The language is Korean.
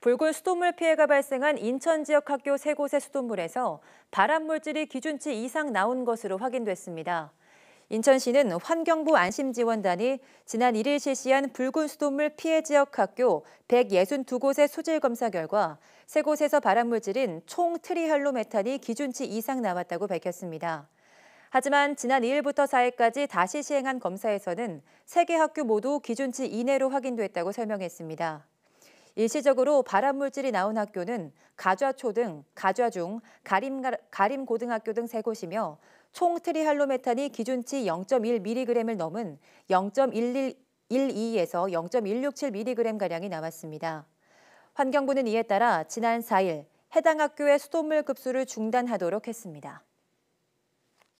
붉은 수돗물 피해가 발생한 인천 지역 학교 세 곳의 수돗물에서 발암물질이 기준치 이상 나온 것으로 확인됐습니다. 인천시는 환경부 안심지원단이 지난 1일 실시한 붉은 수돗물 피해 지역 학교 162곳의 소질 검사 결과 세 곳에서 발암물질인 총 트리할로메탄이 기준치 이상 나왔다고 밝혔습니다. 하지만 지난 2일부터 4일까지 다시 시행한 검사에서는 세 개 학교 모두 기준치 이내로 확인됐다고 설명했습니다. 일시적으로 발암물질이 나온 학교는 가좌초 등, 가좌중, 가림, 가림고등학교 등세 곳이며 총 트리할로메탄이 기준치 0.1mg을 넘은 0.12에서 0.167mg가량이 나왔습니다. 환경부는 이에 따라 지난 4일 해당 학교의 수돗물 급수를 중단하도록 했습니다.